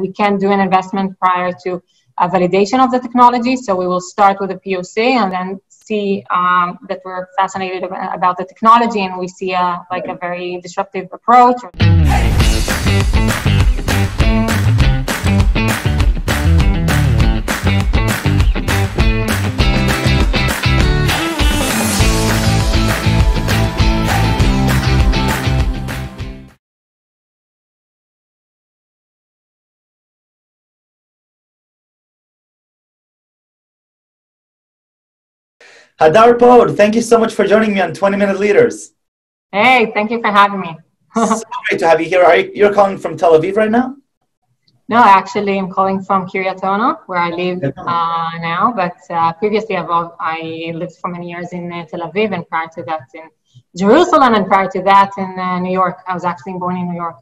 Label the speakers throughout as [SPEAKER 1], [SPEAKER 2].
[SPEAKER 1] we can do an investment prior to a validation of the technology. So we will start with a POC and then see um, that we're fascinated about the technology and we see a, like a very disruptive approach.
[SPEAKER 2] Hadar Pode, thank you so much for joining me on 20 Minute Leaders.
[SPEAKER 1] Hey, thank you for having me.
[SPEAKER 2] so great to have you here. Are you, you're calling from Tel Aviv right now?
[SPEAKER 1] No, actually, I'm calling from Kiryat Ono, where I live uh, now. But uh, previously, I've, I lived for many years in uh, Tel Aviv, and prior to that in Jerusalem, and prior to that in uh, New York. I was actually born in New York.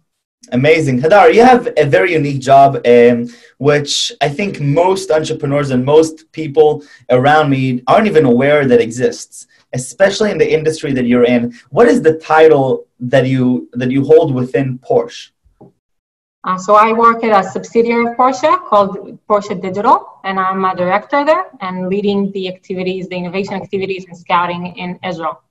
[SPEAKER 2] Amazing. Hadar, you have a very unique job, um, which I think most entrepreneurs and most people around me aren't even aware that exists, especially in the industry that you're in. What is the title that you that you hold within Porsche?
[SPEAKER 1] Uh, so I work at a subsidiary of Porsche called Porsche Digital, and I'm a director there and leading the activities, the innovation activities and scouting in Israel.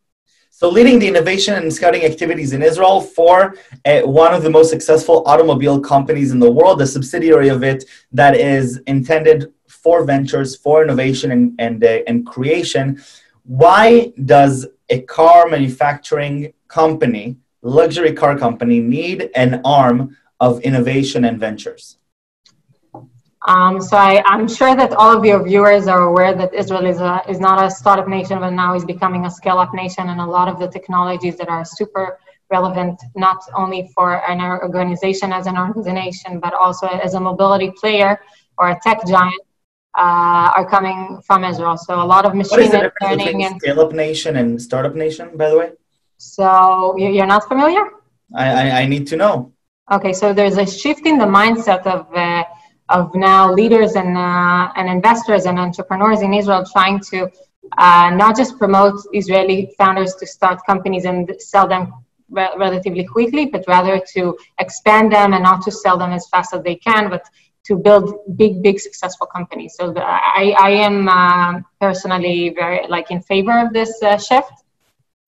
[SPEAKER 2] So, leading the innovation and scouting activities in Israel for uh, one of the most successful automobile companies in the world, a subsidiary of it that is intended for ventures, for innovation and, and, uh, and creation. Why does a car manufacturing company, luxury car company, need an arm of innovation and ventures?
[SPEAKER 1] Um, so I, am sure that all of your viewers are aware that Israel is, a, is not a startup nation, but now is becoming a scale-up nation, and a lot of the technologies that are super relevant, not only for an organization as an organization, but also as a mobility player or a tech giant, uh, are coming from Israel. So a lot of machine learning and
[SPEAKER 2] scale-up nation and startup nation, by the way.
[SPEAKER 1] So you're not familiar?
[SPEAKER 2] I, I, I need to know.
[SPEAKER 1] Okay, so there's a shift in the mindset of uh, of now leaders and, uh, and investors and entrepreneurs in Israel trying to uh, not just promote Israeli founders to start companies and sell them re- relatively quickly, but rather to expand them and not to sell them as fast as they can, but to build big, big successful companies. So the, I, I am uh, personally very like in favor of this uh, shift.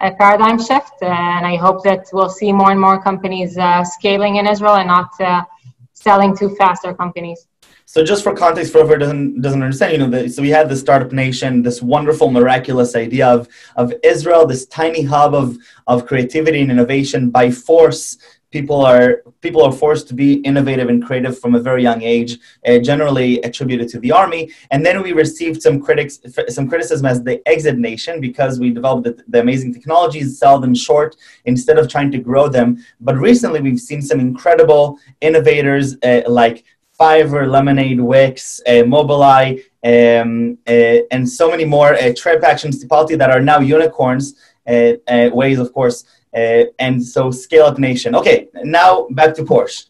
[SPEAKER 1] A paradigm shift, and I hope that we'll see more and more companies uh, scaling in Israel and not uh, selling to faster companies.
[SPEAKER 2] So just for context, for whoever doesn't doesn't understand, you know, the, so we had the startup nation, this wonderful, miraculous idea of of Israel, this tiny hub of of creativity and innovation. By force, people are people are forced to be innovative and creative from a very young age, uh, generally attributed to the army. And then we received some critics, some criticism as the exit nation because we developed the, the amazing technologies, sell them short instead of trying to grow them. But recently, we've seen some incredible innovators uh, like Fiverr, Lemonade, Wix, uh, Mobileye, um, uh, and so many more, uh, TripActions, Tipalti that are now unicorns, uh, uh, Waze, of course, uh, and so Scale Up Nation. Okay, now back to Porsche.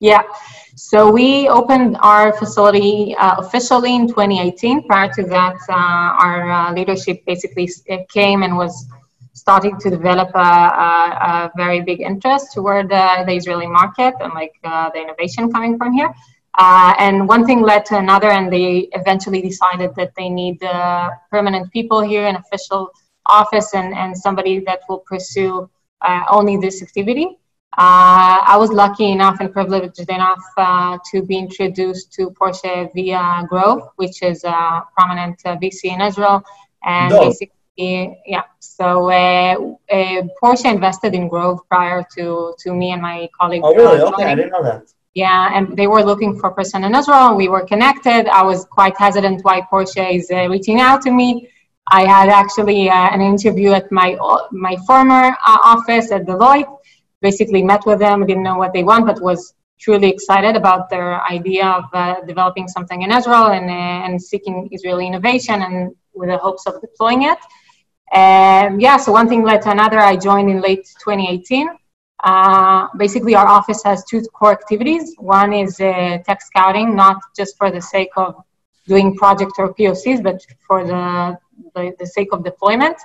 [SPEAKER 1] Yeah, so we opened our facility uh, officially in 2018. Prior to that, our leadership basically came and was starting to develop a, a, a very big interest toward the Israeli market and like the innovation coming from here. Uh, and one thing led to another, and they eventually decided that they need uh, permanent people here, an official office, and, and somebody that will pursue uh, only this activity. Uh, I was lucky enough and privileged enough uh, to be introduced to Porsche via Grove, which is a prominent uh, VC in Israel. And no. basically, yeah, so Porsche invested in Grove prior to, to me and my colleague.
[SPEAKER 2] Oh, really? Okay, I didn't know that.
[SPEAKER 1] Yeah, and they were looking for a person in Israel. and We were connected. I was quite hesitant why Porsche is uh, reaching out to me. I had actually uh, an interview at my my former uh, office at Deloitte. Basically, met with them. Didn't know what they want, but was truly excited about their idea of uh, developing something in Israel and uh, and seeking Israeli innovation and with the hopes of deploying it. Um, yeah, so one thing led to another. I joined in late 2018. Uh, basically, our office has two core activities. One is uh, tech scouting, not just for the sake of doing project or POCs, but for the, the, the sake of deployment.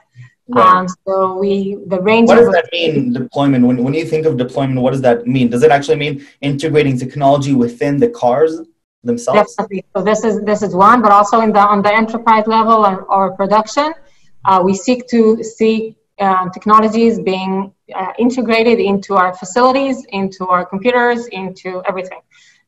[SPEAKER 1] Right. Um, so we the range.
[SPEAKER 2] What does that mean? Deployment. When when you think of deployment, what does that mean? Does it actually mean integrating technology within the cars themselves?
[SPEAKER 1] Definitely. So this is this is one, but also in the on the enterprise level or, or production, uh, we seek to see uh, technologies being uh, integrated into our facilities, into our computers, into everything.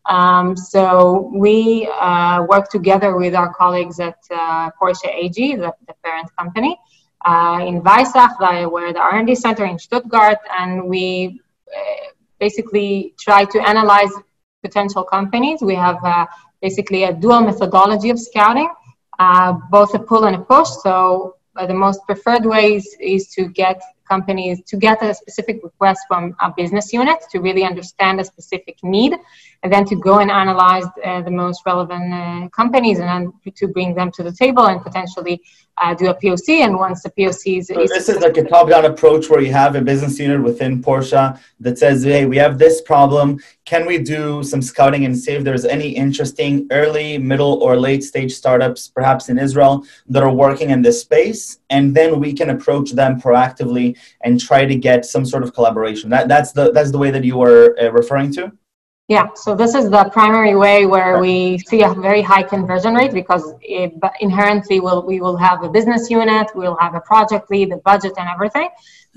[SPEAKER 1] Um, so we uh, work together with our colleagues at uh, Porsche AG, the, the parent company, uh, in Weissach, where the R&D center in Stuttgart, and we basically try to analyze potential companies. We have basically a dual methodology of scouting, both a pull and a push. So Uh, the most preferred ways is to get companies to get a specific request from a business unit to really understand a specific need and then to go and analyze uh, the most relevant uh, companies and then to bring them to the table and potentially uh, do a POC. And once the POC is,
[SPEAKER 2] so this is like a top-down approach where you have a business unit within Porsche that says, "Hey, we have this problem. Can we do some scouting and see if there's any interesting early, middle, or late-stage startups, perhaps in Israel, that are working in this space?" And then we can approach them proactively and try to get some sort of collaboration. That, that's the that's the way that you were uh, referring to.
[SPEAKER 1] Yeah, so this is the primary way where we see a very high conversion rate because it, inherently we'll, we will have a business unit, we'll have a project lead, the budget and everything.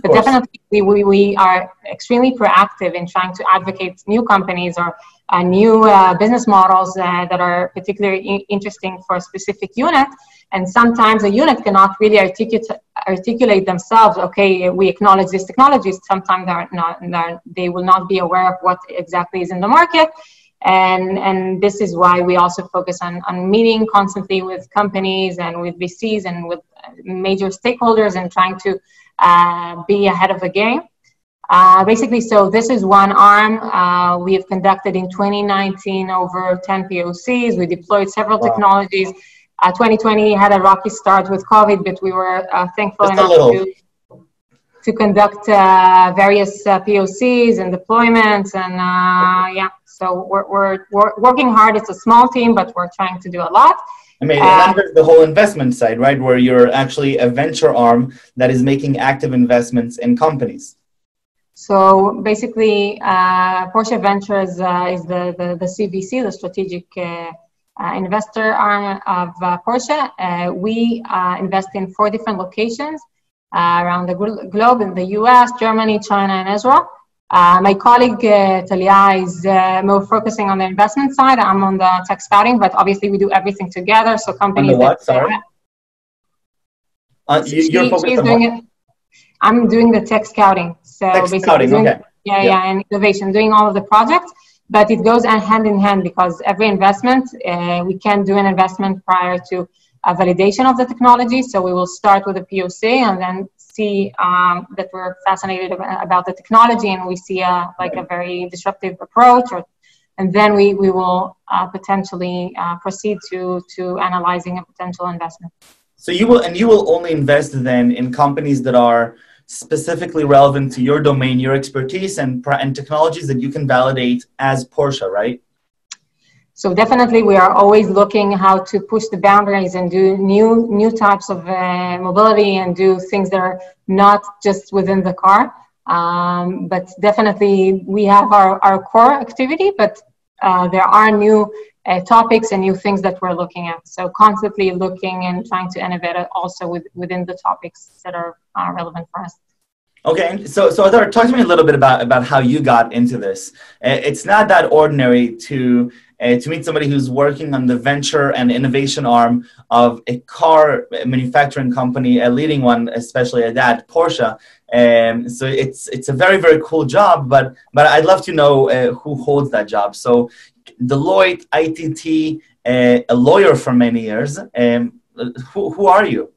[SPEAKER 1] But definitely we, we are extremely proactive in trying to advocate new companies or uh, new uh, business models uh, that are particularly interesting for a specific unit. And sometimes a unit cannot really articulate, articulate themselves, okay, we acknowledge these technologies. Sometimes they're not, they're, they will not be aware of what exactly is in the market. And, and this is why we also focus on, on meeting constantly with companies and with VCs and with major stakeholders and trying to uh, be ahead of the game. Uh, basically, so this is one arm. Uh, we have conducted in 2019 over 10 POCs. We deployed several wow. technologies. Uh, 2020 had a rocky start with COVID, but we were uh, thankful Just enough to, to conduct uh, various uh, POCs and deployments. And yeah, so we're, we're, we're, working hard. It's a small team, but we're trying to do a lot.
[SPEAKER 2] I mean, there's the whole investment side, right? Where you're actually a venture arm that is making active investments in companies.
[SPEAKER 1] So basically, uh, Porsche Ventures uh, is the, the, the, CVC, the strategic uh, uh investor arm of uh, Porsche. Uh, we invest in four different locations around the globe in the US, Germany, China, and Israel. my colleague Talia is more focusing on the investment side. I'm on the tech scouting, but obviously we do everything together. So companies.
[SPEAKER 2] On the what? That, Sorry.
[SPEAKER 1] you, are she, doing it. I'm doing the tech scouting. So
[SPEAKER 2] tech
[SPEAKER 1] basically,
[SPEAKER 2] scouting,
[SPEAKER 1] doing,
[SPEAKER 2] okay.
[SPEAKER 1] yeah, yeah, and innovation, doing all of the projects. But it goes hand in hand because every investment, uh, we can do an investment prior to a validation of the technology. So we will start with a POC and then see um, that we're fascinated about the technology and we see a like a very disruptive approach or and then we, we will uh, potentially uh, proceed to to analyzing a potential investment
[SPEAKER 2] so you will and you will only invest then in companies that are specifically relevant to your domain, your expertise, and, and technologies that you can validate as Porsche, right?
[SPEAKER 1] So definitely, we are always looking how to push the boundaries and do new new types of uh, mobility and do things that are not just within the car. Um, but definitely, we have our, our core activity, but uh, there are new uh, topics and new things that we're looking at. So constantly looking and trying to innovate also with, within the topics that are uh, relevant for us.
[SPEAKER 2] Okay, so so Hadar, talk to me a little bit about about how you got into this. Uh, it's not that ordinary to uh, to meet somebody who's working on the venture and innovation arm of a car manufacturing company, a leading one, especially at that, Porsche. Um, so it's it's a very very cool job, but but I'd love to know uh, who holds that job. So Deloitte, ITT, uh, a lawyer for many years. Um, who, who are you?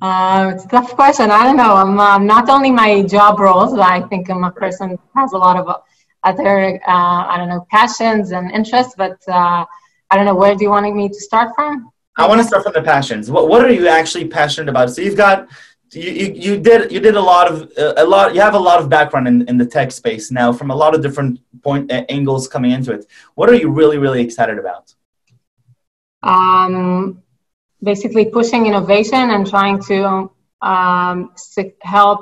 [SPEAKER 1] Uh, it's a tough question. I don't know. I'm um, not only my job roles. but I think I'm a person who has a lot of other, uh, I don't know, passions and interests. But uh, I don't know. Where do you want me to start from?
[SPEAKER 2] I want to start from the passions. What What are you actually passionate about? So you've got you, you, you did you did a lot of uh, a lot you have a lot of background in, in the tech space now from a lot of different point uh, angles coming into it what are you really really excited about
[SPEAKER 1] um, basically pushing innovation and trying to um, help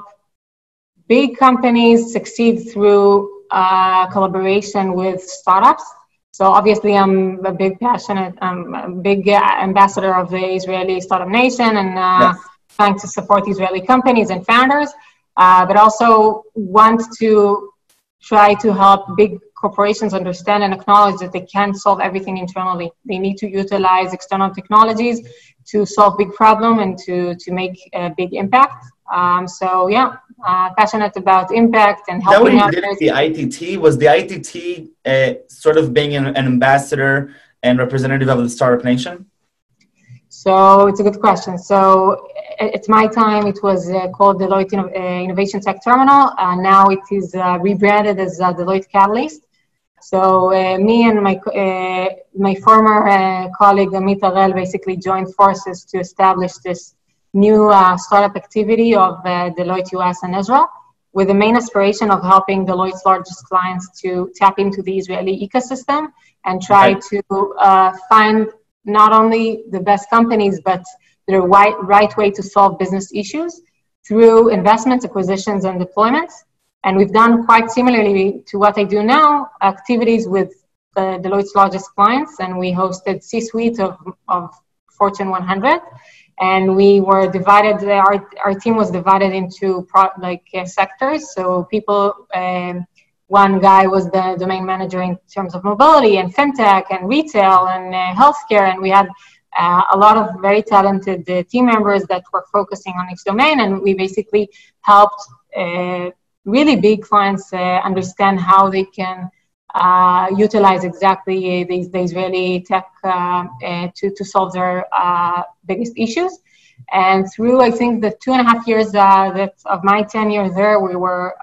[SPEAKER 1] big companies succeed through uh, collaboration with startups. So obviously, I'm a big passionate, I'm a big ambassador of the Israeli Startup Nation and uh, yes. Trying to support Israeli companies and founders, uh, but also want to try to help big corporations understand and acknowledge that they can't solve everything internally. They need to utilize external technologies to solve big problem and to, to make a big impact. Um, so yeah, uh, passionate about impact and helping.
[SPEAKER 2] That what you did at the ITT was the ITT uh, sort of being an, an, ambassador and representative of the Startup Nation.
[SPEAKER 1] So it's a good question. So at my time, it was uh, called Deloitte Inno- uh, Innovation Tech Terminal. Uh, now it is uh, rebranded as Deloitte Catalyst. So uh, me and my uh, my former uh, colleague Amit Harel basically joined forces to establish this new uh, startup activity of uh, Deloitte US and Israel, with the main aspiration of helping Deloitte's largest clients to tap into the Israeli ecosystem and try okay. to uh, find not only the best companies but the right, right way to solve business issues through investments, acquisitions, and deployments. And we've done quite similarly to what I do now, activities with uh, Deloitte's largest clients, and we hosted C-suite of, of Fortune 100. And we were divided, our, our team was divided into pro, like uh, sectors. So people, um, one guy was the domain manager in terms of mobility and fintech and retail and uh, healthcare. And we had uh, a lot of very talented uh, team members that were focusing on each domain. And we basically helped uh, really big clients uh, understand how they can uh, utilize exactly the, the Israeli tech to, to solve their biggest issues. And through, I think, the two and a half years that of my tenure there, we were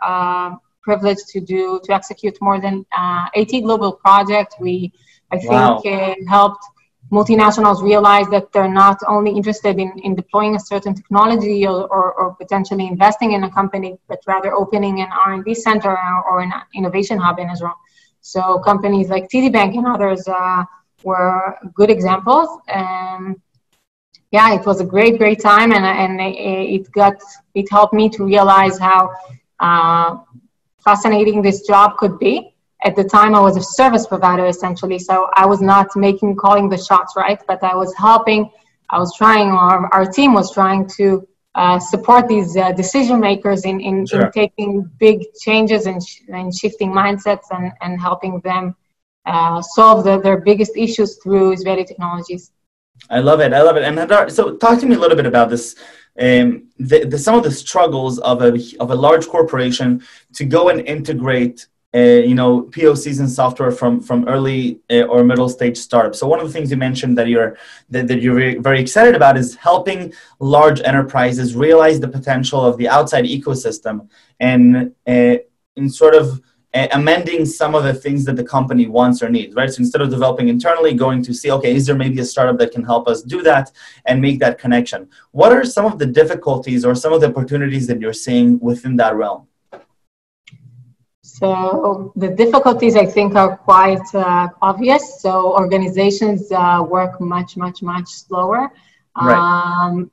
[SPEAKER 1] privileged to do to execute more than 80 global projects. We, I think, wow. helped multinationals realize that they're not only interested in, in deploying a certain technology or, or, or, potentially investing in a company, but rather opening an R&D center or, or an innovation hub in Israel. So companies like TD Bank and others uh, were good examples. And yeah, it was a great, great time, and, and it got it helped me to realize how uh, fascinating this job could be at the time I was a service provider essentially. So I was not making, calling the shots, right? But I was helping, I was trying, our, our team was trying to uh, support these uh, decision makers in, in, sure. in, taking big changes and, sh- and shifting mindsets and, and helping them uh, solve the, their biggest issues through Israeli technologies.
[SPEAKER 2] I love it. I love it. And Hadar, so talk to me a little bit about this. Um, the, the, some of the struggles of a, of a large corporation to go and integrate uh, you know POCs and software from from early uh, or middle stage startups. So one of the things you mentioned that you're that, that you're very excited about is helping large enterprises realize the potential of the outside ecosystem and uh, in sort of amending some of the things that the company wants or needs. Right. So instead of developing internally, going to see okay, is there maybe a startup that can help us do that and make that connection? What are some of the difficulties or some of the opportunities that you're seeing within that realm?
[SPEAKER 1] So the difficulties, I think, are quite uh, obvious. So organizations uh, work much, much, much slower. Right. Um,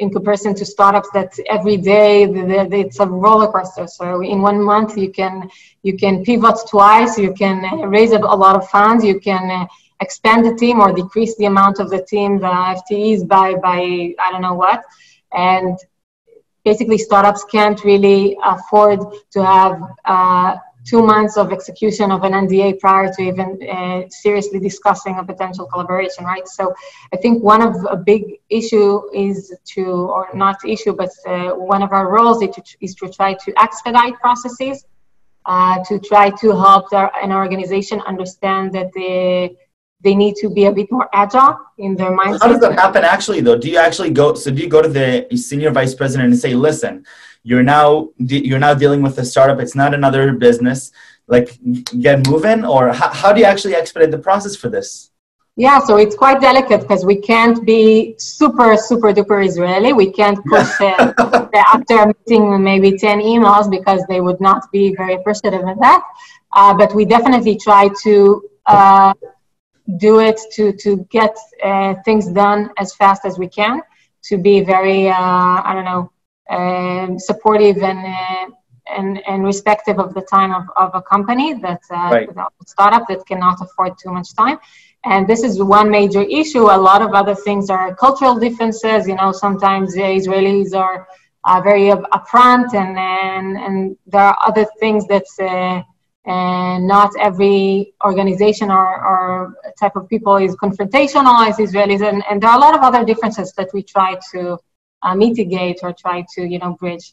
[SPEAKER 1] in comparison to startups that every day it's a roller coaster. So in one month you can you can pivot twice. You can raise a lot of funds. You can uh, expand the team or decrease the amount of the team the ftes by by i don't know what. And basically startups can't really afford to have uh, two months of execution of an NDA prior to even uh, seriously discussing a potential collaboration, right? So I think one of a big issue is to, or not issue, but uh, one of our roles is to, is to try to expedite processes, uh, to try to help an organization understand that the they need to be a bit more agile in their mindset.
[SPEAKER 2] How does that happen actually though? Do you actually go so do you go to the senior vice president and say, listen, you're now you're now dealing with a startup, it's not another business, like get moving or how, how do you actually expedite the process for this?
[SPEAKER 1] Yeah, so it's quite delicate because we can't be super, super duper Israeli. We can't push it after meeting maybe 10 emails because they would not be very appreciative of that. Uh, but we definitely try to uh, do it to, to get uh, things done as fast as we can to be very, uh, I don't know, um, supportive and, uh, and, and respective of the time of, of a company that uh,
[SPEAKER 2] Right.
[SPEAKER 1] startup that cannot afford too much time. And this is one major issue. A lot of other things are cultural differences. You know, sometimes the Israelis are uh, very upfront, and, and and there are other things that uh, and not every organization or, or type of people is confrontational as Israelis, and, and there are a lot of other differences that we try to uh, mitigate or try to you know bridge.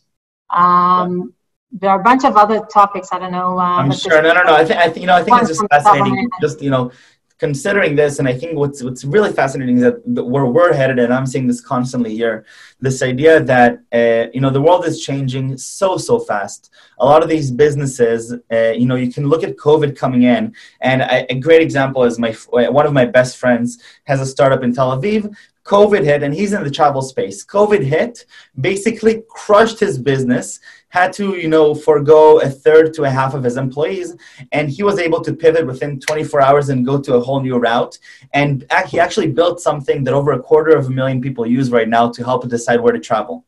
[SPEAKER 1] Um, there are a bunch of other topics. I don't know. Uh,
[SPEAKER 2] I'm sure. No, no, no. I think, I think, you know, I think it's just
[SPEAKER 1] One from the
[SPEAKER 2] fascinating. Just, you know, considering this, and I think what's what's really fascinating is that the- where we're headed, and I'm seeing this constantly here, this idea that uh, you know the world is changing so so fast. A lot of these businesses, uh, you know, you can look at COVID coming in, and a, a great example is my one of my best friends has a startup in Tel Aviv. COVID hit, and he's in the travel space. COVID hit, basically crushed his business. Had to, you know, forego a third to a half of his employees, and he was able to pivot within 24 hours and go to a whole new route. And he actually built something that over a quarter of a million people use right now to help decide where to travel.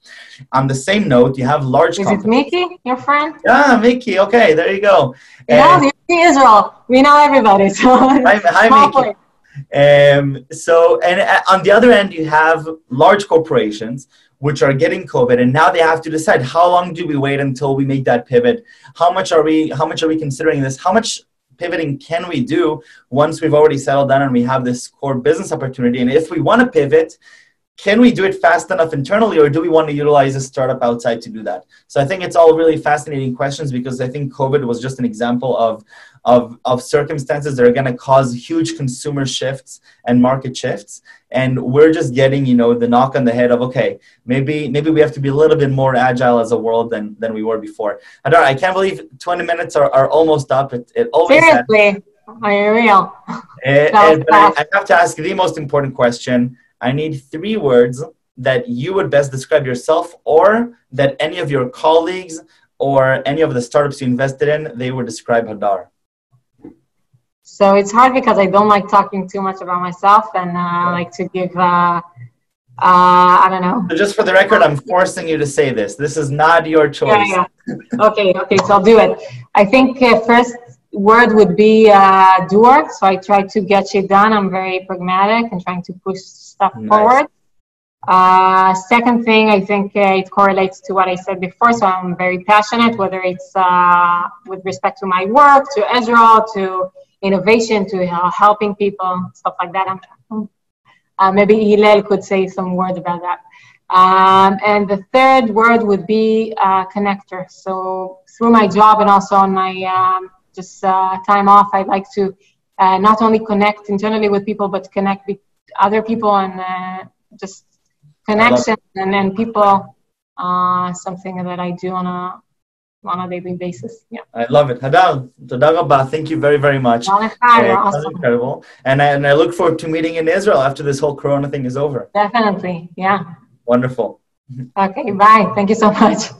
[SPEAKER 2] On the same note, you have large
[SPEAKER 1] is it. Mickey, your friend?
[SPEAKER 2] Ah, Mickey. Okay, there you go.
[SPEAKER 1] Yeah, you Israel. We know everybody. So
[SPEAKER 2] Hi, hi, Mickey.
[SPEAKER 1] place.
[SPEAKER 2] Um, so, and uh, on the other end, you have large corporations which are getting COVID, and now they have to decide how long do we wait until we make that pivot? How much are we? How much are we considering this? How much pivoting can we do once we've already settled down and we have this core business opportunity? And if we want to pivot, can we do it fast enough internally, or do we want to utilize a startup outside to do that? So I think it's all really fascinating questions because I think COVID was just an example of of, of circumstances that are going to cause huge consumer shifts and market shifts and we're just getting you know the knock on the head of okay maybe maybe we have to be a little bit more agile as a world than than we were before Hadar, i can't believe 20 minutes are, are almost up it, it always.
[SPEAKER 1] Seriously, are you real?
[SPEAKER 2] Eh,
[SPEAKER 1] That was
[SPEAKER 2] eh, but I. I have to ask the most important question i need three words that you would best describe yourself or that any of your colleagues or any of the startups you invested in they would describe hadar
[SPEAKER 1] So it's hard because I don't like talking too much about myself, and uh, I like to give. Uh, uh, I don't know.
[SPEAKER 2] So just for the record, I'm forcing you to say this. This is not your choice.
[SPEAKER 1] Yeah, yeah. Okay, okay. So I'll do it. I think uh, first word would be uh, doer. So I try to get shit done. I'm very pragmatic and trying to push stuff
[SPEAKER 2] Nice.
[SPEAKER 1] forward. Uh, second thing, I think uh, it correlates to what I said before. So I'm very passionate, whether it's uh, with respect to my work, to Israel, to innovation, to helping people, stuff like that. Uh, maybe Hillel could say some word about that. Um, and the third word would be uh, connector. So through my job and also on my um, just uh, time off, I like to uh, not only connect internally with people, but connect with other people and uh, just connection and then people. Uh, something that I do on a on a daily basis. Yeah.
[SPEAKER 2] I love it. Hadar, toda. Thank you very, very much. Uh,
[SPEAKER 1] awesome.
[SPEAKER 2] incredible. And I, and I look forward to meeting in Israel after this whole Corona thing is over.
[SPEAKER 1] Definitely. Yeah.
[SPEAKER 2] Wonderful.
[SPEAKER 1] Okay. Bye. Thank you so much.